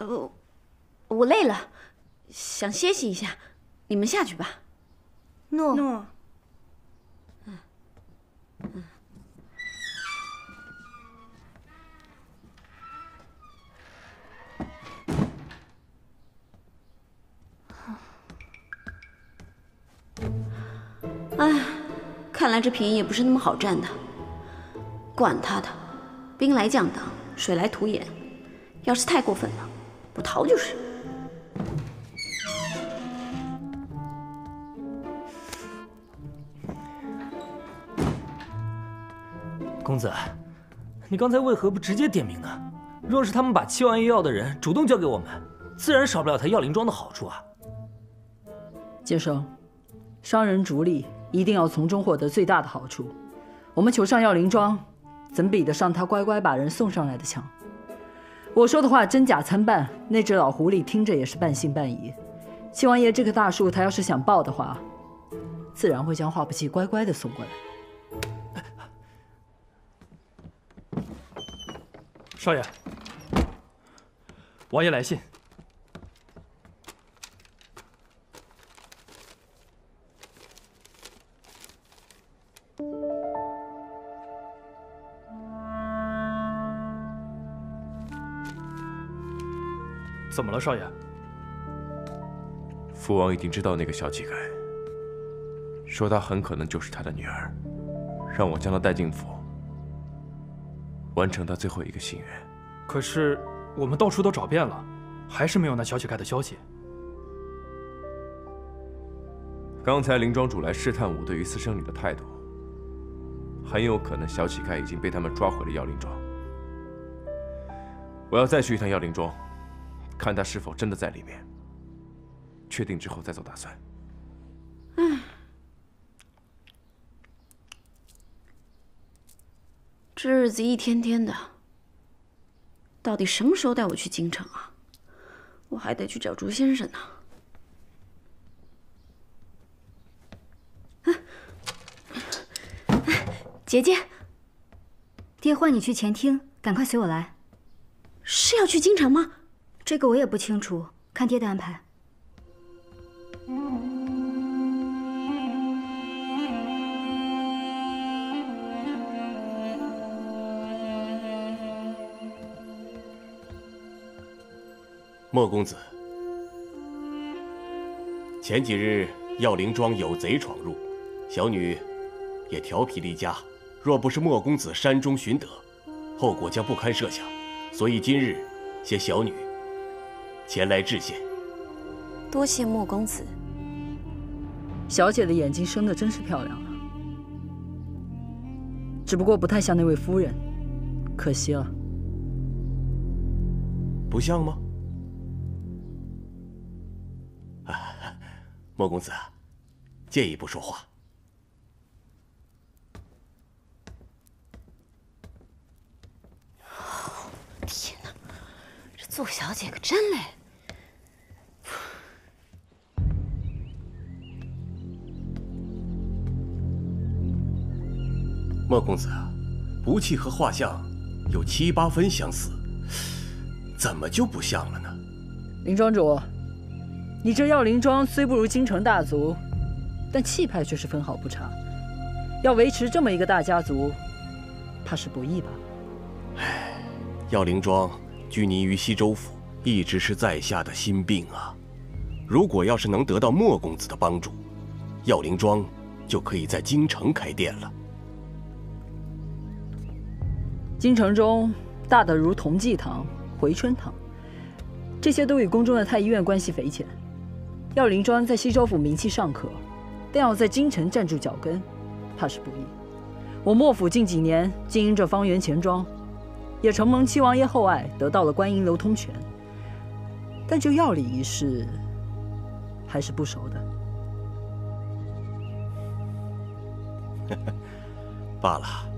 呃，我累了，想歇息一下，你们下去吧。诺。诺。嗯嗯。哎，看来这便宜也不是那么好占的。管他的，兵来将挡，水来土掩。要是太过分了，不逃就是。公子，你刚才为何不直接点名呢？若是他们把七王爷要的人主动交给我们，自然少不了他药灵庄的好处啊。接生，商人逐利，一定要从中获得最大的好处。我们求上药灵庄，怎比得上他乖乖把人送上来的强？我说的话真假参半，那只老狐狸听着也是半信半疑。七王爷这棵大树，他要是想抱的话，自然会将化不器乖乖的送过来。少爷，王爷来信。怎么了，少爷？父王已经知道那个小乞丐，说他很可能就是他的女儿，让我将她带进府，完成他最后一个心愿。可是我们到处都找遍了，还是没有那小乞丐的消息。刚才林庄主来试探我对于私生女的态度，很有可能小乞丐已经被他们抓回了药灵庄。我要再去一趟药灵庄。看他是否真的在里面，确定之后再做打算。唉，这日子一天天的，到底什么时候带我去京城啊？我还得去找朱先生呢。姐姐，爹唤你去前厅，赶快随我来。是要去京城吗？这个我也不清楚，看爹的安排。莫公子，前几日药灵庄有贼闯入，小女也调皮离家。若不是莫公子山中寻得，后果将不堪设想。所以今日携小女。前来致谢，多谢莫公子。小姐的眼睛生的真是漂亮啊，只不过不太像那位夫人，可惜了。不像吗？啊，莫公子，借一步说话。天哪，这做小姐可真累。莫公子，不器和画像有七八分相似，怎么就不像了呢？林庄主，你这药灵庄虽不如京城大族，但气派却是分毫不差。要维持这么一个大家族，怕是不易吧？唉，药灵庄拘泥于西州府，一直是在下的心病啊。如果要是能得到莫公子的帮助，药灵庄就可以在京城开店了。京城中大的如同济堂、回春堂，这些都与宫中的太医院关系匪浅。药灵庄在西州府名气尚可，但要在京城站住脚跟，怕是不易。我莫府近几年经营着方圆钱庄，也承蒙七王爷厚爱，得到了官银流通权。但就药理一事，还是不熟的。罢了。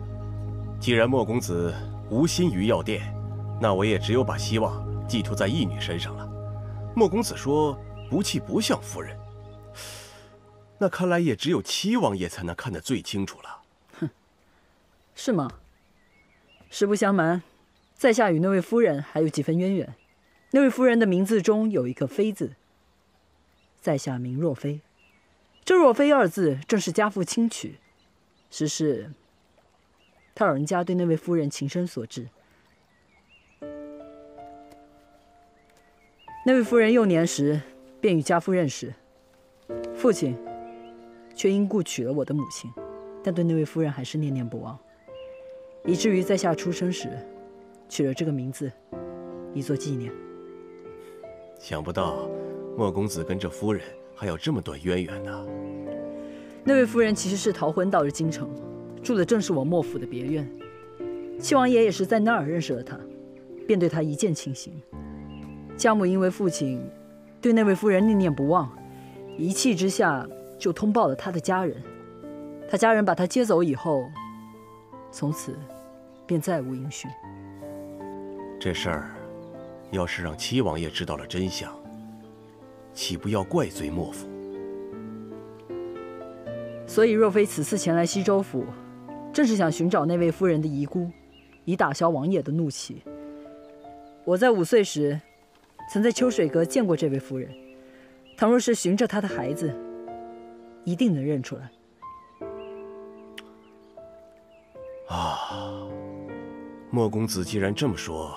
既然莫公子无心于药店，那我也只有把希望寄托在义女身上了。莫公子说不弃不像夫人，那看来也只有七王爷才能看得最清楚了。哼，是吗？实不相瞒，在下与那位夫人还有几分渊源，那位夫人的名字中有一个“妃”字，在下名若妃。这“若妃”二字正是家父亲取，实是他老人家对那位夫人情深所致。那位夫人幼年时便与家父认识，父亲却因故娶了我的母亲，但对那位夫人还是念念不忘，以至于在下出生时取了这个名字，以作纪念。想不到莫公子跟这夫人还有这么段渊源呢。那位夫人其实是逃婚到了京城，住的正是我莫府的别院。七王爷也是在那儿认识了她，便对她一见倾心。家母因为父亲对那位夫人念念不忘，一气之下就通报了他的家人。他家人把他接走以后，从此便再无音讯。这事儿要是让七王爷知道了真相，岂不要怪罪莫府？所以若非此次前来西州府，正是想寻找那位夫人的遗孤，以打消王爷的怒气。我在五岁时。曾在秋水阁见过这位夫人，倘若是寻着她的孩子，一定能认出来。啊，莫公子既然这么说，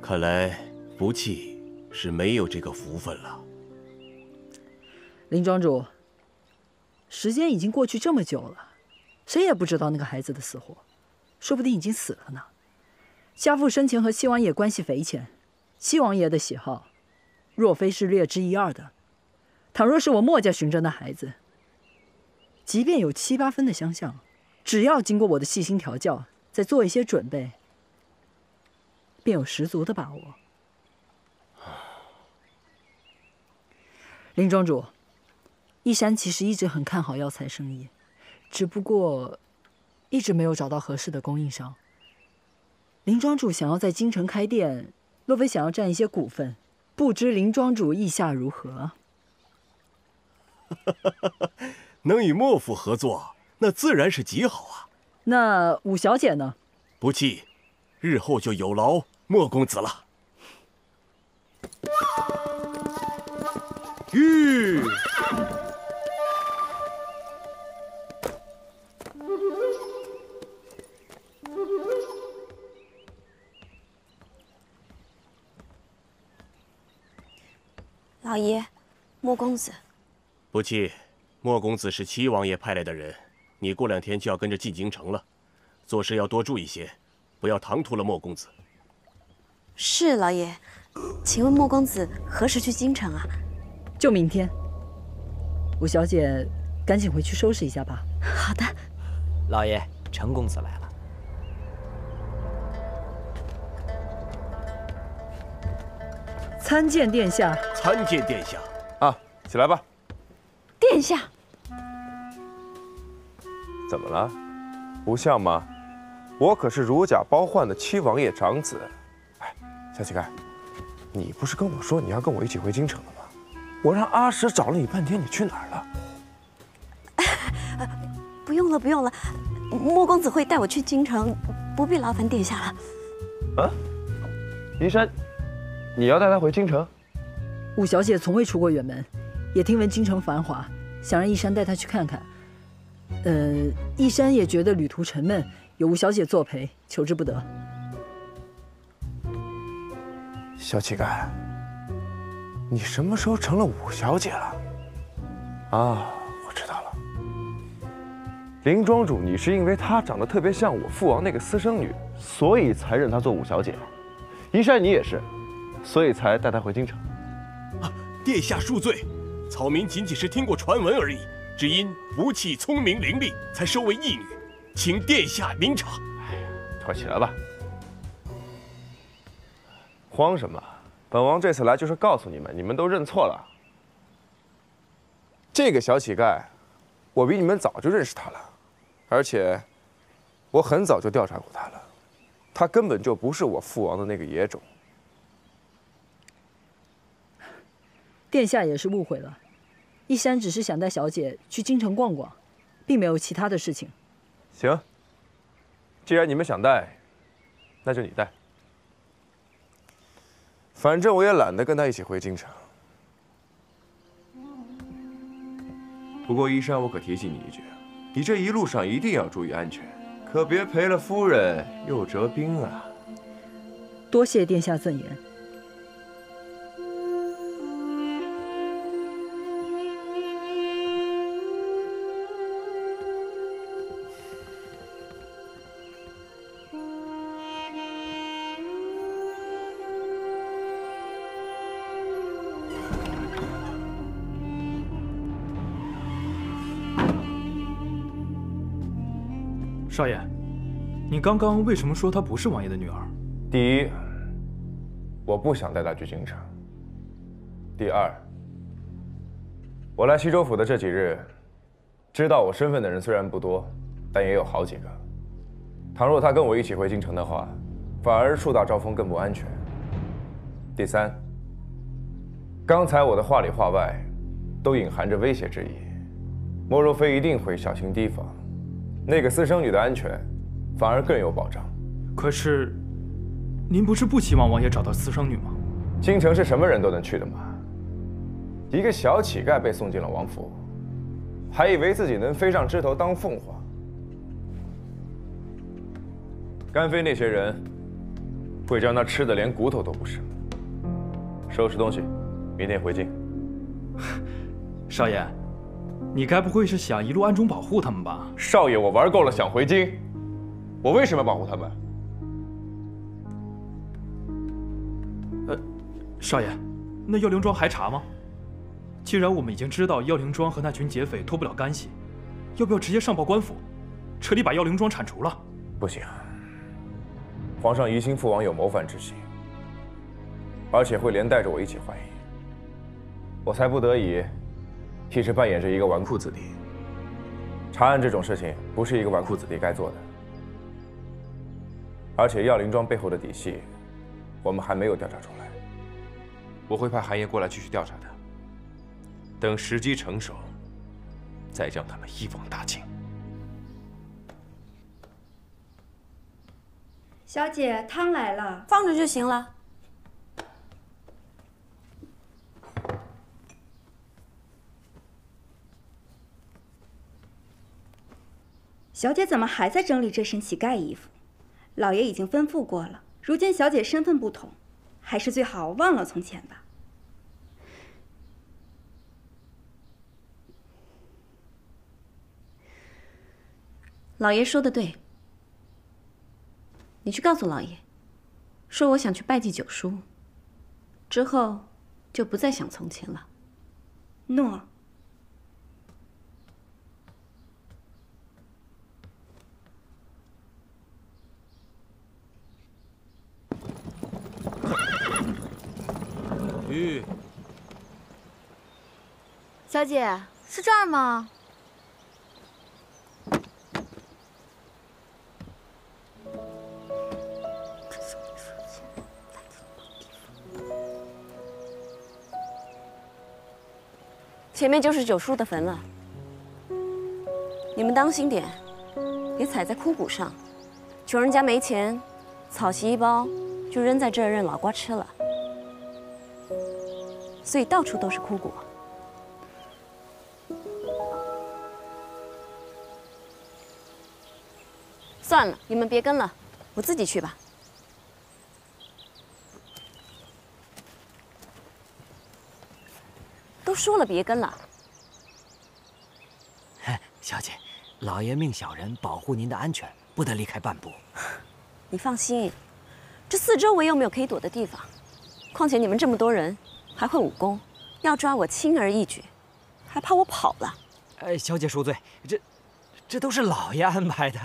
看来不弃是没有这个福分了。林庄主，时间已经过去这么久了，谁也不知道那个孩子的死活，说不定已经死了呢。家父生前和七王爷关系匪浅。七王爷的喜好，若非是略知一二的，倘若是我墨家寻着那孩子，即便有七八分的相像，只要经过我的细心调教，再做一些准备，便有十足的把握。林庄主，一山其实一直很看好药材生意，只不过一直没有找到合适的供应商。林庄主想要在京城开店。若非想要占一些股份，不知林庄主意下如何？能与莫府合作，那自然是极好啊。那五小姐呢？不弃，日后就有劳莫公子了。吁。老爷，莫公子。不气，莫公子是七王爷派来的人，你过两天就要跟着进京城了，做事要多注意些，不要唐突了莫公子。是老爷，请问莫公子何时去京城啊？就明天。五小姐，赶紧回去收拾一下吧。好的。老爷，陈公子来了。参见殿下。参见殿下。啊，起来吧。殿下。怎么了？不像吗？我可是如假包换的七王爷长子。哎，小乞丐，你不是跟我说你要跟我一起回京城了吗？我让阿石找了你半天，你去哪儿了？不用了，不用了。莫公子会带我去京城，不必劳烦殿下了。啊，云山。你要带他回京城？五小姐从未出过远门，也听闻京城繁华，想让一山带她去看看。呃，一山也觉得旅途沉闷，有五小姐作陪，求之不得。小乞丐，你什么时候成了五小姐了？啊，我知道了。林庄主，你是因为她长得特别像我父王那个私生女，所以才认她做五小姐。一山，你也是。所以才带她回京城。啊，殿下恕罪，草民仅仅是听过传闻而已，只因福气聪明伶俐，才收为义女，请殿下明察。哎呀，快起来吧！慌什么？本王这次来就是告诉你们，你们都认错了。这个小乞丐，我比你们早就认识他了，而且我很早就调查过他了，他根本就不是我父王的那个野种。殿下也是误会了，一山只是想带小姐去京城逛逛，并没有其他的事情。行，既然你们想带，那就你带。反正我也懒得跟他一起回京城。不过，依山，我可提醒你一句，你这一路上一定要注意安全，可别赔了夫人又折兵啊！多谢殿下赠言。少爷，你刚刚为什么说她不是王爷的女儿？第一，我不想带她去京城。第二，我来西州府的这几日，知道我身份的人虽然不多，但也有好几个。倘若她跟我一起回京城的话，反而树大招风更不安全。第三，刚才我的话里话外，都隐含着威胁之意。莫若飞一定会小心提防。那个私生女的安全，反而更有保障。可是，您不是不希望王爷找到私生女吗？京城是什么人都能去的吗？一个小乞丐被送进了王府，还以为自己能飞上枝头当凤凰。甘飞那些人，会将他吃的连骨头都不剩。收拾东西，明天回京。少爷。你该不会是想一路暗中保护他们吧？少爷，我玩够了，想回京。我为什么要保护他们？呃，少爷，那药灵庄还查吗？既然我们已经知道药灵庄和那群劫匪脱不了干系，要不要直接上报官府，彻底把药灵庄铲除了？不行，皇上疑心父王有谋反之心，而且会连带着我一起怀疑，我才不得已。替身扮演着一个纨绔子弟，查案这种事情不是一个纨绔子弟该做的。而且药灵庄背后的底细，我们还没有调查出来。我会派韩爷过来继续调查的。等时机成熟，再将他们一网打尽。小姐，汤来了，放着就行了。小姐怎么还在整理这身乞丐衣服？老爷已经吩咐过了，如今小姐身份不同，还是最好忘了从前吧。老爷说的对，你去告诉老爷，说我想去拜祭九叔，之后就不再想从前了。诺。小姐是这儿吗？前面就是九叔的坟了，你们当心点，别踩在枯骨上。穷人家没钱，草席一包就扔在这儿任老瓜吃了。所以到处都是枯骨。算了，你们别跟了，我自己去吧。都说了别跟了。小姐，老爷命小人保护您的安全，不得离开半步。你放心，这四周围又没有可以躲的地方，况且你们这么多人。还会武功，要抓我轻而易举，还怕我跑了？哎，小姐恕罪，这这都是老爷安排的。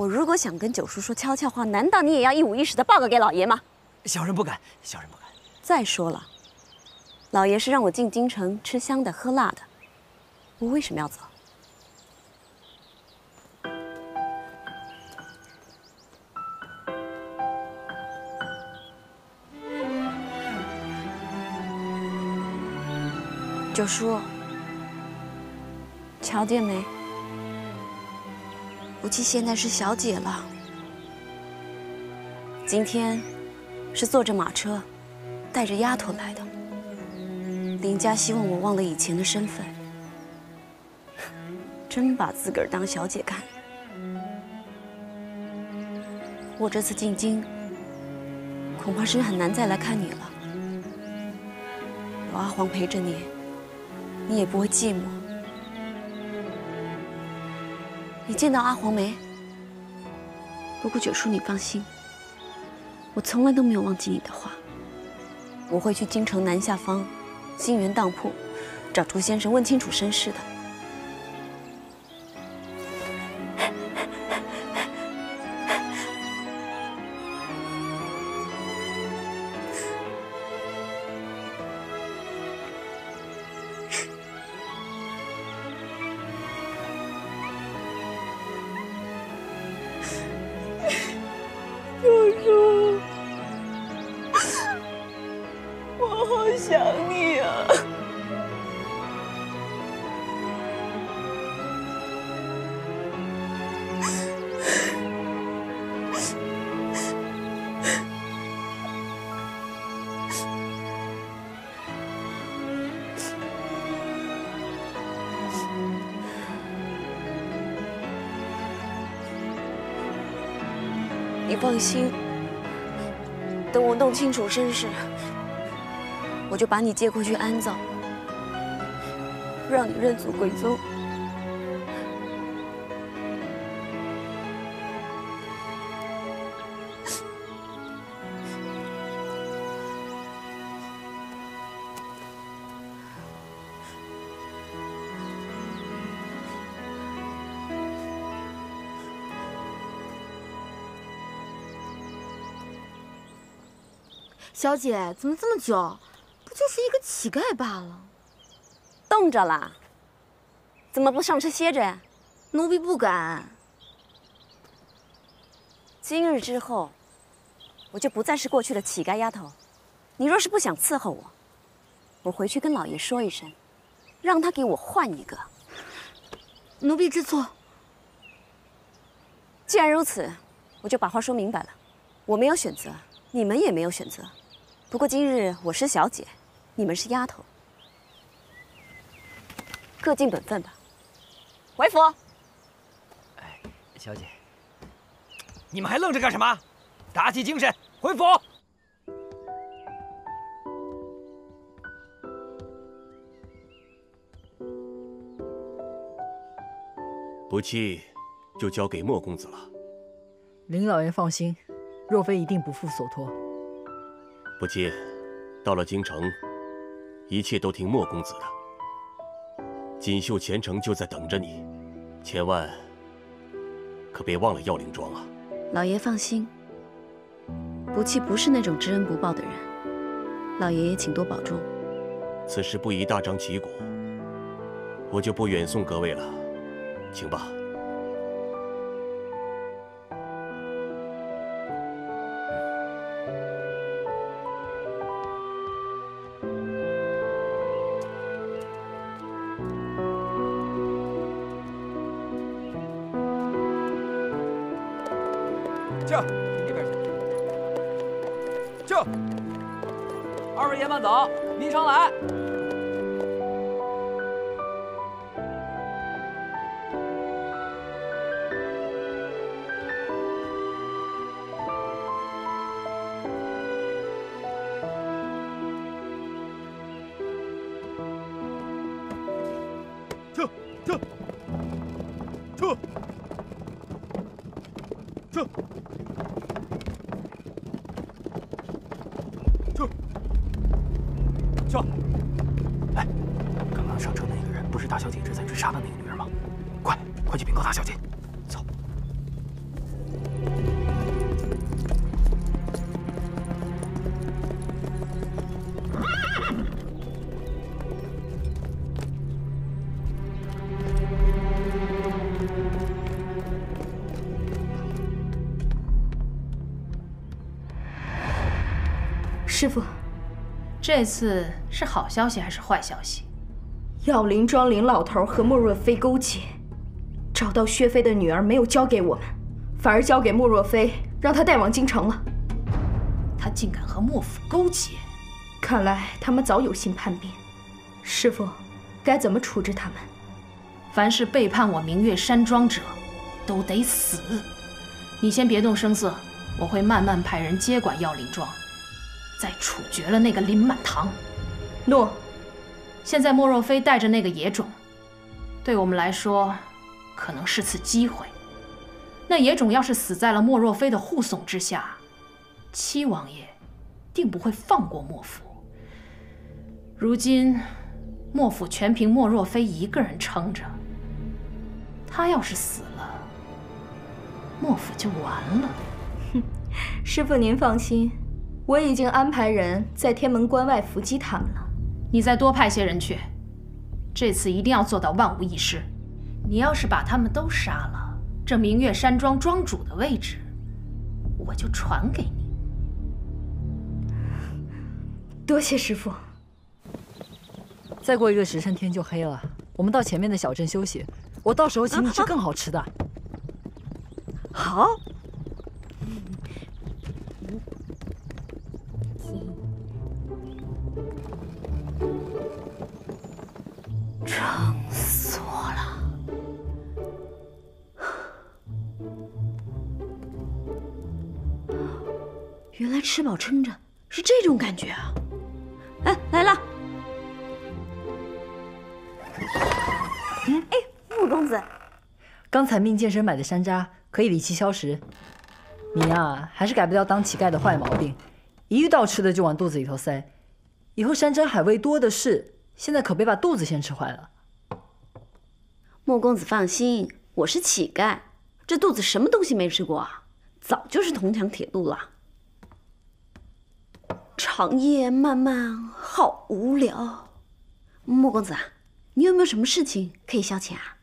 我如果想跟九叔说悄悄话，难道你也要一五一十的报告给老爷吗？小人不敢，小人不敢。再说了，老爷是让我进京城吃香的喝辣的，我为什么要走？九叔，瞧见没？无忌现在是小姐了。今天是坐着马车带着丫头来的。林家希望我忘了以前的身份，真把自个儿当小姐看。我这次进京，恐怕是很难再来看你了。有阿黄陪着你，你也不会寂寞。你见到阿黄没？不过九叔，你放心，我从来都没有忘记你的话。我会去京城南下方星源当铺，找朱先生问清楚身世的。心，等我弄清楚身世，我就把你接过去安葬，让你认祖归宗。小姐，怎么这么久？不就是一个乞丐罢了。冻着了？怎么不上车歇着呀？奴婢不敢。今日之后，我就不再是过去的乞丐丫头。你若是不想伺候我，我回去跟老爷说一声，让他给我换一个。奴婢知错。既然如此，我就把话说明白了。我没有选择，你们也没有选择。不过今日我是小姐，你们是丫头，各尽本分吧。回府。哎小姐，你们还愣着干什么？打起精神，回府。不弃，就交给莫公子了。林老爷放心，若非一定不负所托。不弃，到了京城，一切都听莫公子的。锦绣前程就在等着你，千万可别忘了药灵庄啊！老爷放心，不弃不是那种知恩不报的人，老爷爷请多保重。此事不宜大张旗鼓，我就不远送各位了，请吧。师傅，这次是好消息还是坏消息？药林庄林老头和莫若飞勾结，找到薛飞的女儿，没有交给我们，反而交给莫若飞，让他带往京城了。他竟敢和莫府勾结，看来他们早有心叛变。师傅，该怎么处置他们？凡是背叛我明月山庄者，都得死。你先别动声色，我会慢慢派人接管药林庄，再处决了那个林满堂。诺。现在莫若飞带着那个野种，对我们来说，可能是次机会。那野种要是死在了莫若飞的护送之下，七王爷定不会放过莫府。如今，莫府全凭莫若飞一个人撑着。他要是死了，莫府就完了。哼，师傅您放心，我已经安排人在天门关外伏击他们了。你再多派些人去，这次一定要做到万无一失。你要是把他们都杀了，这明月山庄庄主的位置，我就传给你。多谢师傅。再过一个时辰天就黑了，我们到前面的小镇休息。我到时候请你吃更好吃的。好。吃饱撑着是这种感觉啊！哎，来了。哎，穆公子，刚才命健身买的山楂可以理气消食。你呀，还是改不掉当乞丐的坏毛病，一遇到吃的就往肚子里头塞，以后山珍海味多的是。现在可别把肚子先吃坏了。莫公子放心，我是乞丐，这肚子什么东西没吃过啊？早就是铜墙铁肚了。长夜漫漫，好无聊。莫公子啊，你有没有什么事情可以消遣啊？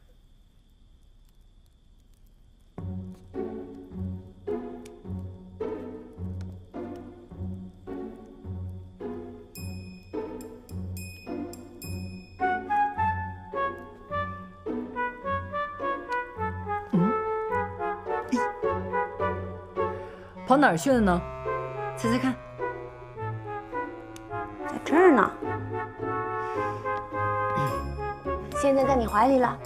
跑哪儿去了呢？猜猜看，儿呢。现在在你怀里了。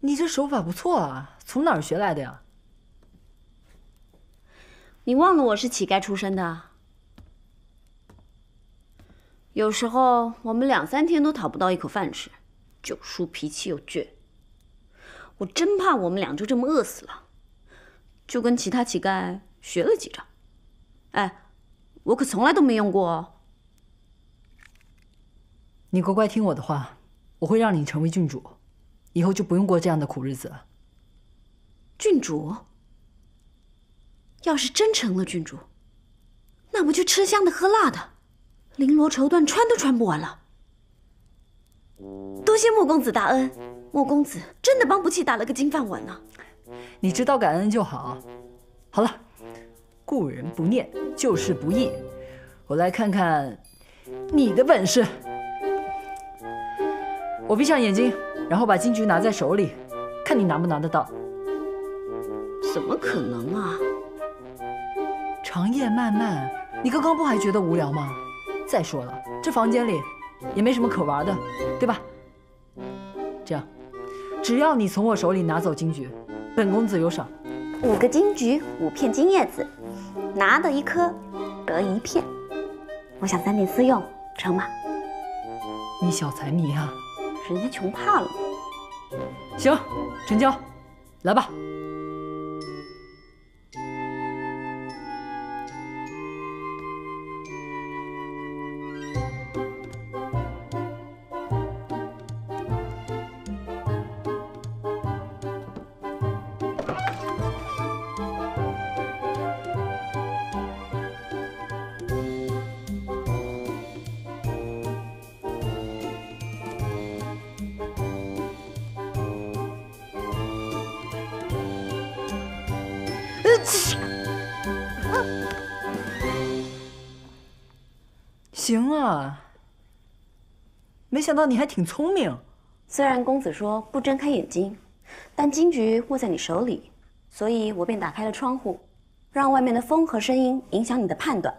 你这手法不错啊，从哪儿学来的呀？你忘了我是乞丐出身的，有时候我们两三天都讨不到一口饭吃。九叔脾气又倔，我真怕我们俩就这么饿死了，就跟其他乞丐学了几招。哎，我可从来都没用过哦。你乖乖听我的话，我会让你成为郡主，以后就不用过这样的苦日子了。郡主，要是真成了郡主，那不就吃香的喝辣的，绫罗绸缎穿都穿不完了。多谢莫公子大恩，莫公子真的帮不起打了个金饭碗呢。你知道感恩就好。好了，故人不念旧事不易，我来看看你的本事。我闭上眼睛，然后把金桔拿在手里，看你拿不拿得到。怎么可能啊？长夜漫漫，你刚刚不还觉得无聊吗？再说了，这房间里也没什么可玩的，对吧？这样，只要你从我手里拿走金桔，本公子有赏。五个金桔，五片金叶子，拿得一颗，得一片。我想三点私用，成吗？你小财迷啊！人家穷怕了。行，成交，来吧。行啊，没想到你还挺聪明。虽然公子说不睁开眼睛，但金桔握在你手里，所以我便打开了窗户，让外面的风和声音影响你的判断。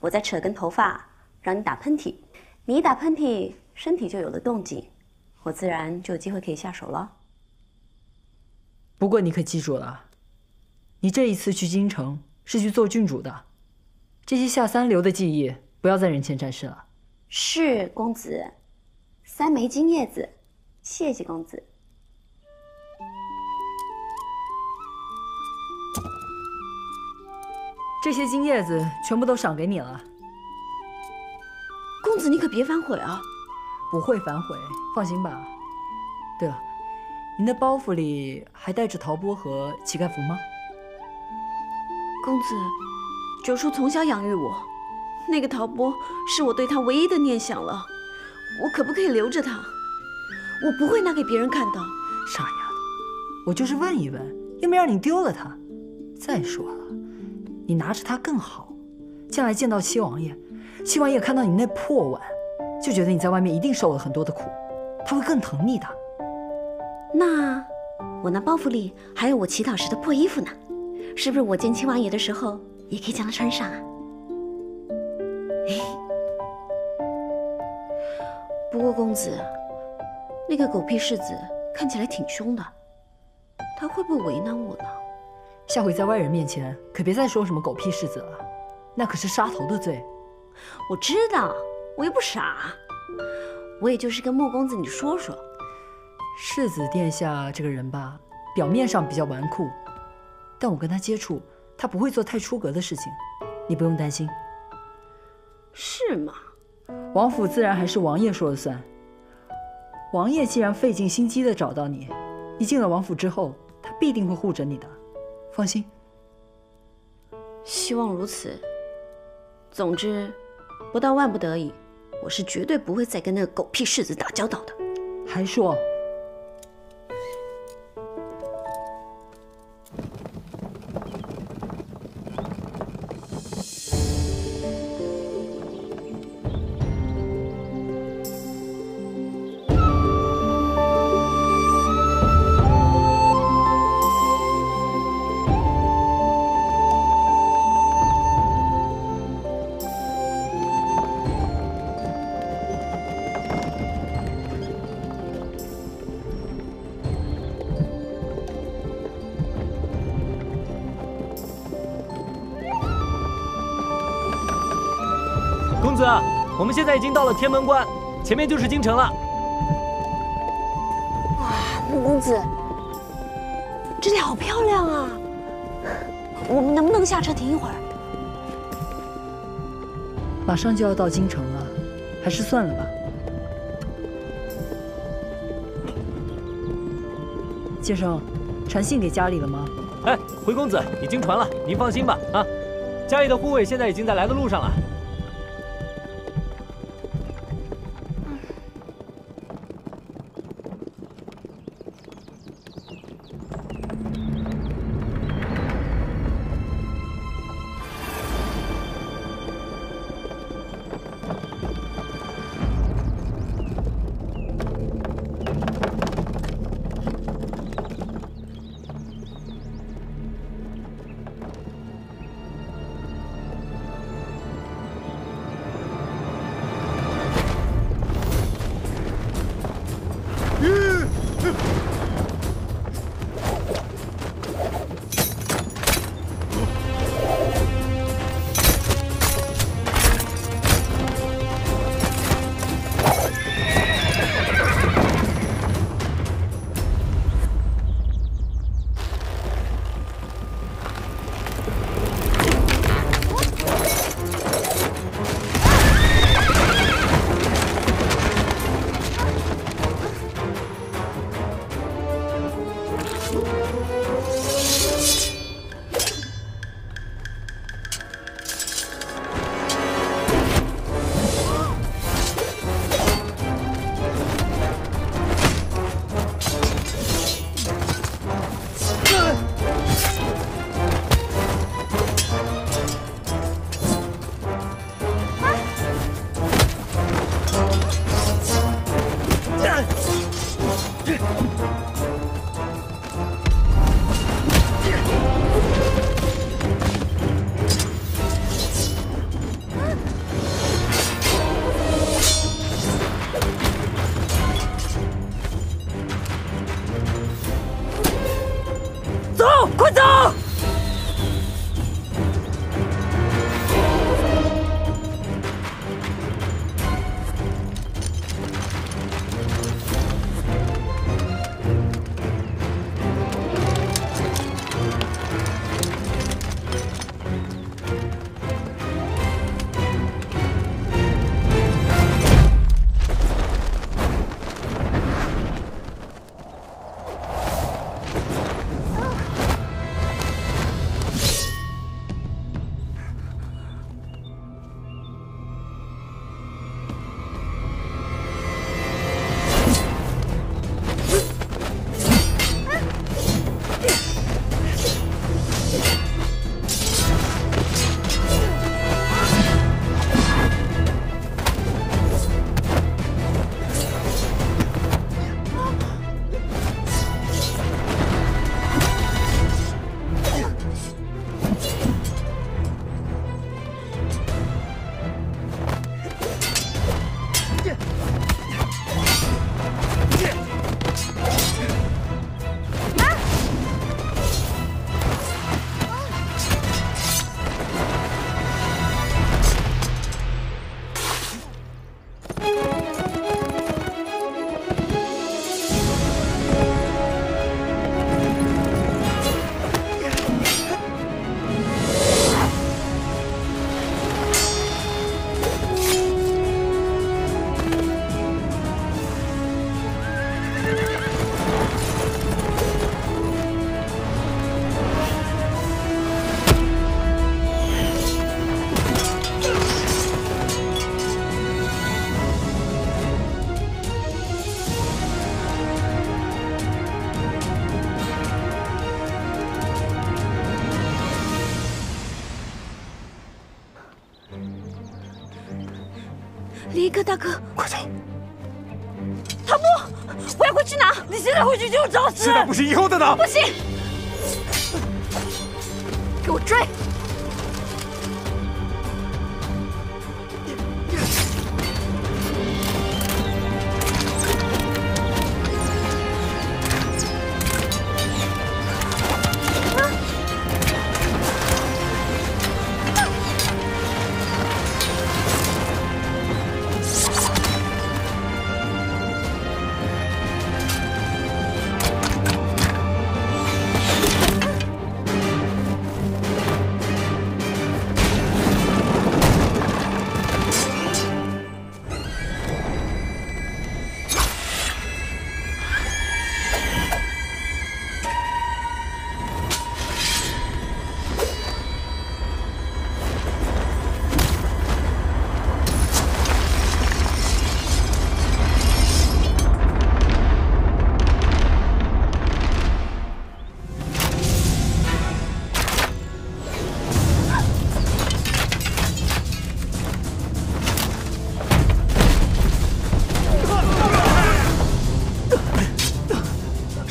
我再扯根头发，让你打喷嚏。你一打喷嚏，身体就有了动静，我自然就有机会可以下手了。不过你可记住了，你这一次去京城是去做郡主的，这些下三流的技艺不要在人前展示了。是公子，三枚金叶子，谢谢公子。这些金叶子全部都赏给你了。公子，你可别反悔啊！不会反悔，放心吧。对了，您的包袱里还带着陶钵和乞丐服吗？公子，九叔从小养育我，那个陶波是我对他唯一的念想了。我可不可以留着他？我不会拿给别人看的。傻丫头，我就是问一问，又没让你丢了它。再说了，你拿着它更好，将来见到七王爷。七王爷看到你那破碗，就觉得你在外面一定受了很多的苦，他会更疼你的。那我那包袱里还有我乞讨时的破衣服呢，是不是我见亲王爷的时候也可以将它穿上啊？不过公子，那个狗屁世子看起来挺凶的，他会不会为难我呢？下回在外人面前可别再说什么狗屁世子了，那可是杀头的罪。我知道，我又不傻，我也就是跟穆公子你说说。世子殿下这个人吧，表面上比较纨绔，但我跟他接触，他不会做太出格的事情，你不用担心。是吗？王府自然还是王爷说了算。王爷既然费尽心机的找到你，你进了王府之后，他必定会护着你的，放心。希望如此。总之。不到万不得已，我是绝对不会再跟那个狗屁世子打交道的。还说，们现在已经到了天门关，前面就是京城了。哇，穆公子，这里好漂亮啊！我们能不能下车停一会儿？马上就要到京城了，还是算了吧。先生，传信给家里了吗？哎，回公子，已经传了，您放心吧。啊，家里的护卫现在已经在来的路上了。林一哥大哥，快走！唐木，我要回去拿。你现在回去就是找死！现在不行，以后再拿。不行，给我追！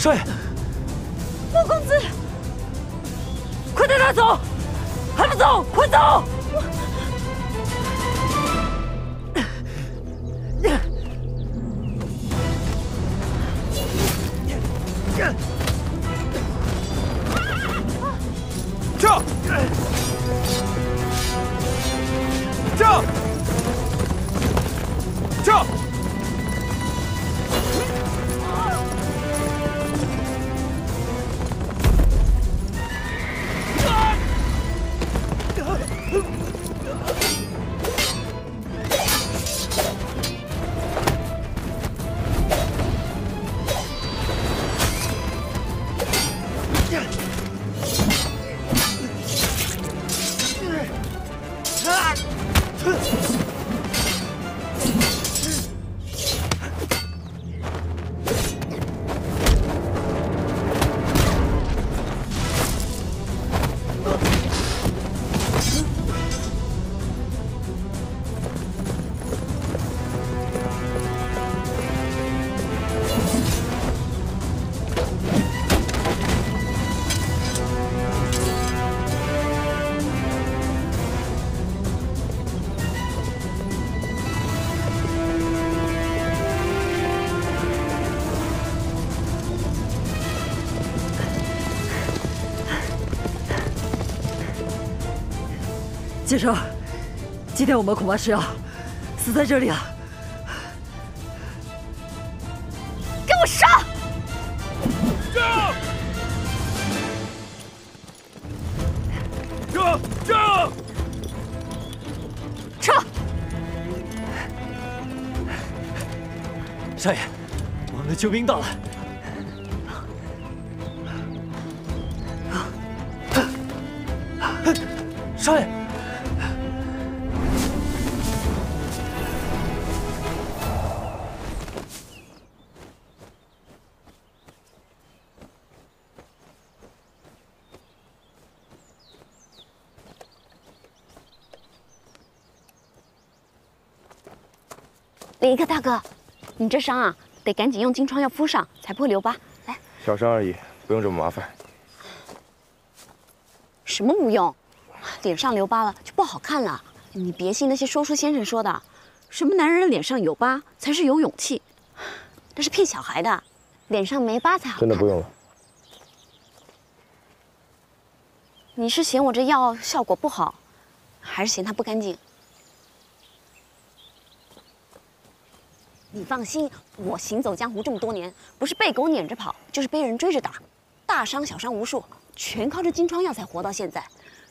少爷，莫公子，快带他走！还不走，快走！先生，今天我们恐怕是要死在这里了。给我杀！撤！撤！撤！少爷，我们的救兵到了。你这伤啊，得赶紧用金疮药敷上，才不会留疤。来，小伤而已，不用这么麻烦。什么不用？脸上留疤了就不好看了。你别信那些说书先生说的，什么男人的脸上有疤才是有勇气，那是骗小孩的。脸上没疤才好看。真的不用了。你是嫌我这药效果不好，还是嫌它不干净？你放心，我行走江湖这么多年，不是被狗撵着跑，就是被人追着打，大伤小伤无数，全靠这金疮药才活到现在。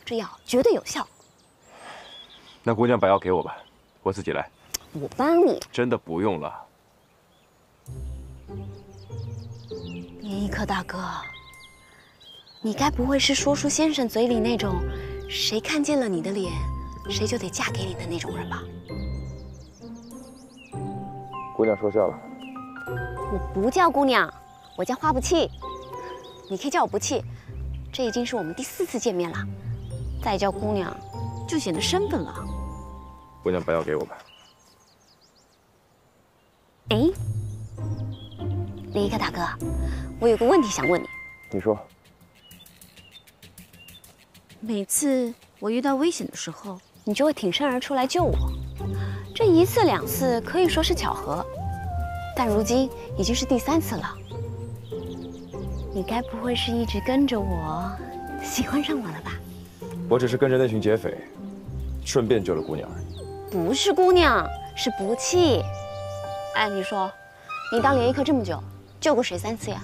这药绝对有效。那姑娘把药给我吧，我自己来。我帮你。真的不用了。林一克大哥，你该不会是说书先生嘴里那种谁看见了你的脸，谁就得嫁给你的那种人吧？姑娘说笑了。我不叫姑娘，我叫花不弃。你可以叫我不弃。这已经是我们第四次见面了，再叫姑娘，就显得身份了。姑娘把药给我吧。哎，林一克大哥，我有个问题想问你。你说。每次我遇到危险的时候，你就会挺身而出来救我。这一次两次可以说是巧合，但如今已经是第三次了。你该不会是一直跟着我，喜欢上我了吧？我只是跟着那群劫匪，顺便救了姑娘而已。不是姑娘，是不弃。哎，你说，你当连衣客这么久，救过谁三次呀？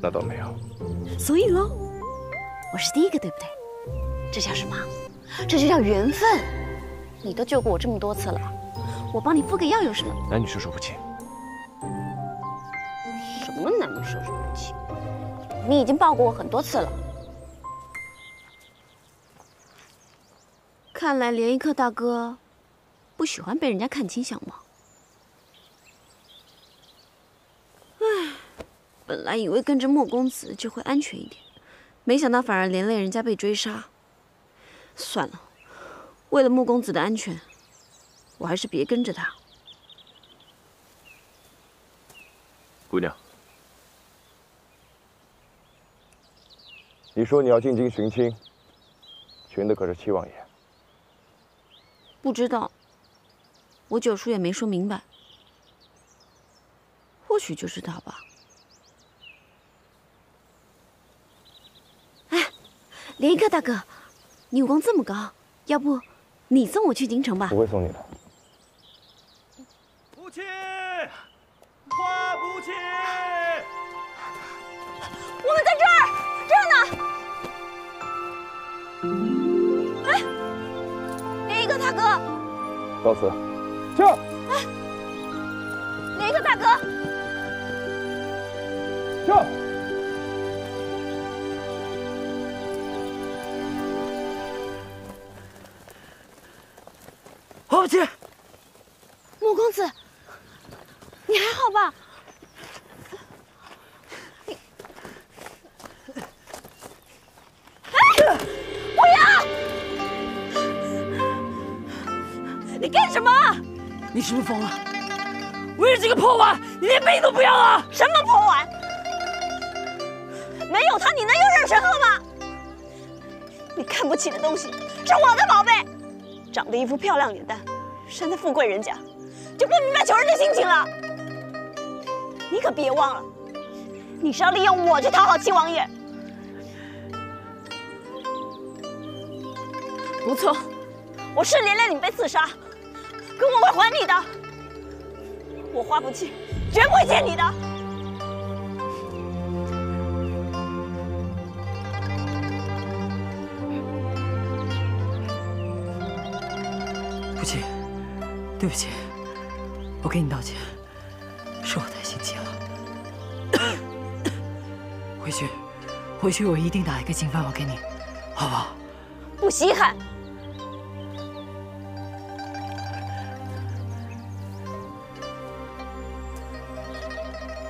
那倒没有。所以喽，我是第一个，对不对？这叫什么？这就叫缘分。你都救过我这么多次了，我帮你敷个药有什么？男女授受不亲。什么男女授受不亲？你已经抱过我很多次了。看来连一克大哥不喜欢被人家看清相貌。唉，本来以为跟着莫公子就会安全一点，没想到反而连累人家被追杀。算了。为了穆公子的安全，我还是别跟着他。姑娘，你说你要进京寻亲，寻的可是七王爷？不知道，我九叔也没说明白。或许就是他吧。哎，连一克大哥，你武功这么高，要不？你送我去京城吧。不会送你的。不弃，花不弃。我们在这儿，这儿呢。哎，连一个大哥。告辞。驾。哎，连一个大哥。驾。花不弃，莫公子，你还好吧？你，哎，不要！你干什么？你是不是疯了？为了这个破碗，你连命都不要了？什么破碗？没有它，你能有人参喝吗？你看不起的东西是我的宝贝。长得一副漂亮脸蛋，生在富贵人家，就不明白穷人的心情了。你可别忘了，你是要利用我去讨好七王爷。不错，我是连累你被刺杀，可我会还你的。我花不弃，绝不会欠你的。对不起，我给你道歉，是我太心急了。回去，回去我一定打一个金饭碗给你，好不好？不稀罕。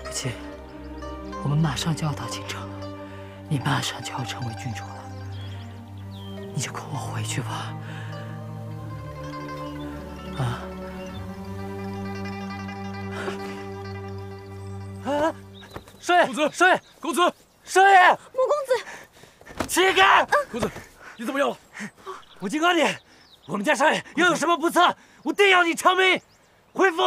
不急，我们马上就要到京城了，你马上就要成为郡主了，你就跟我回去吧。爷，公子，少爷，公子，少爷，穆公子，乞丐，公子，你怎么样了？我警告你，我们家少爷要有什么不测，我定要你偿命！回府。